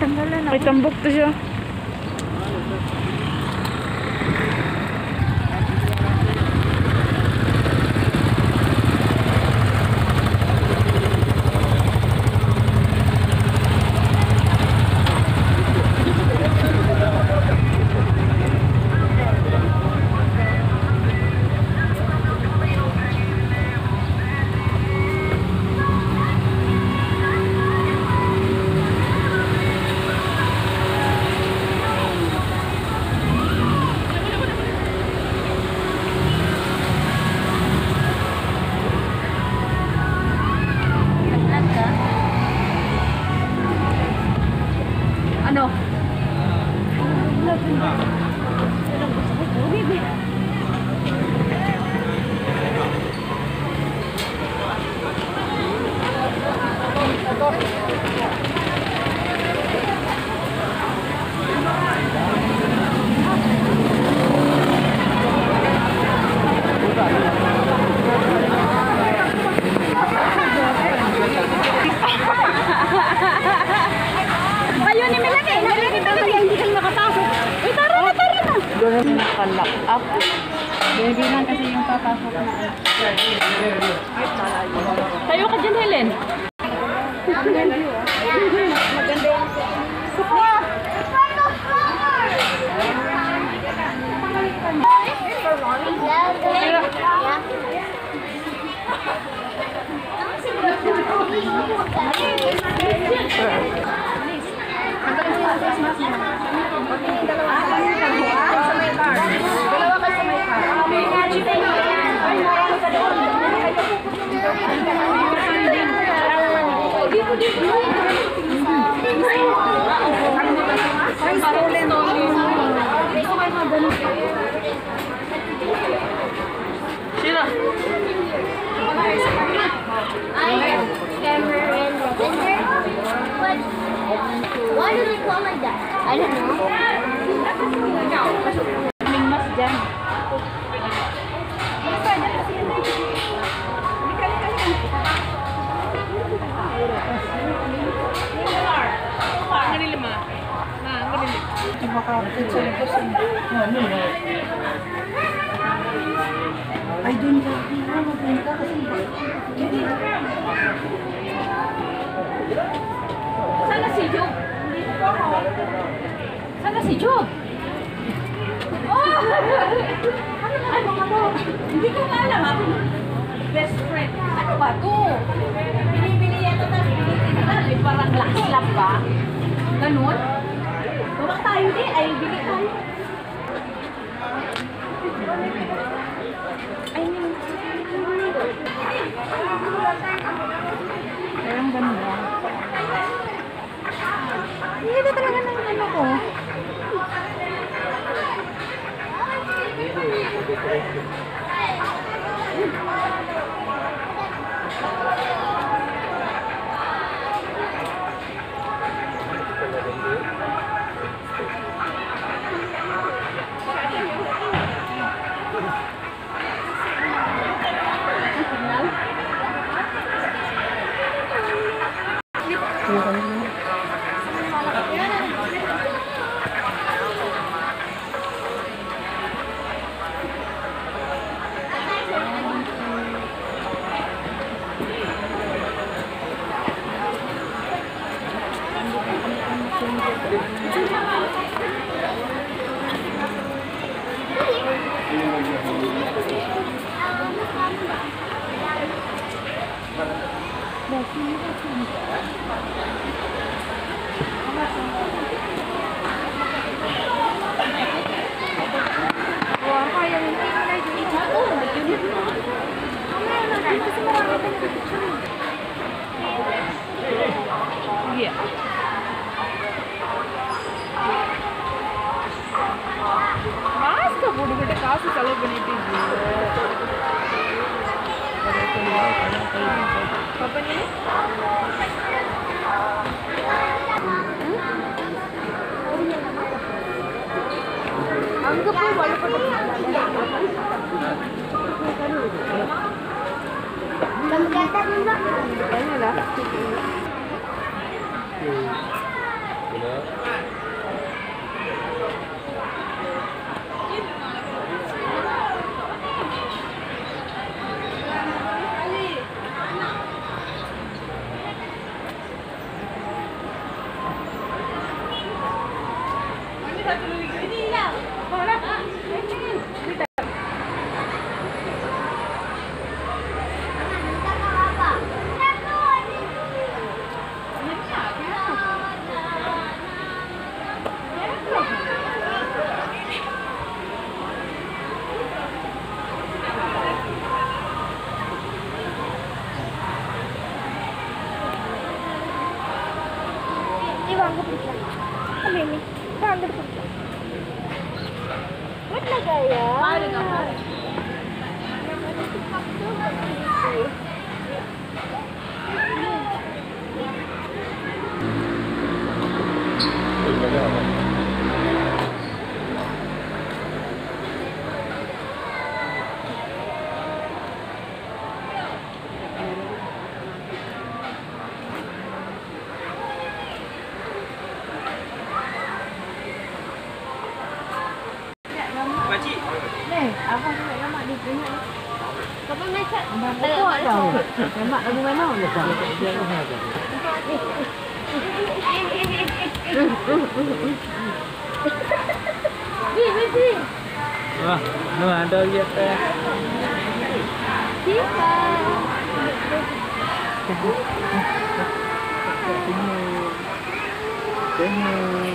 Tanggalan na. May tambok to siya. Doon na nakalock up. Hindi lang kasi yung papasok na. Tayo ka dyan, Helen. Sino? Why do they call it that? I don't know. Kaming mas dyan. Ay, doon ka. Sana si Job? Sana si Job? Oh! ano na ano to? Hindi ko nga alam ako. Best friend. Ano ba to? Binibili yan ito tapos binibili Parang lakslap ba? Ganun? Bawak tayo di. Ay, bili tayo. Sige. மாஸ்க போட்டுக்கிட்டு காசு செலவு பண்ணிட்டு பாப்பா நீ அங்க போய் வலுப்பட்டு Đấy này đó. Ừ. Đó. Ini, ini, ini, ini, ini, ini, ini, ini, Đúng rồi chồng Cái mặt nó cũng mấy màu được chồng Đi, đi, đi Ờ, nó đâu giết ta Chiếc ta Cái này Cái này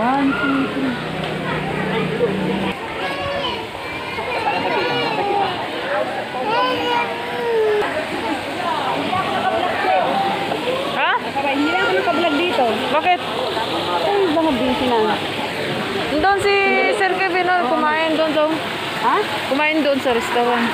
One, two, three. Ha? Hindi lang nakablog dito. Bakit? Ay, mga busy na. Doon si Sir Kevin kumain doon. Ha? Kumain doon sa restaurant.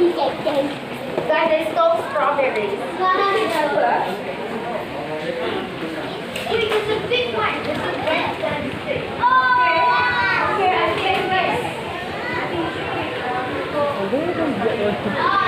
That is no strawberries. Wait, it's a big one. Red. Oh! Uh, okay, I think.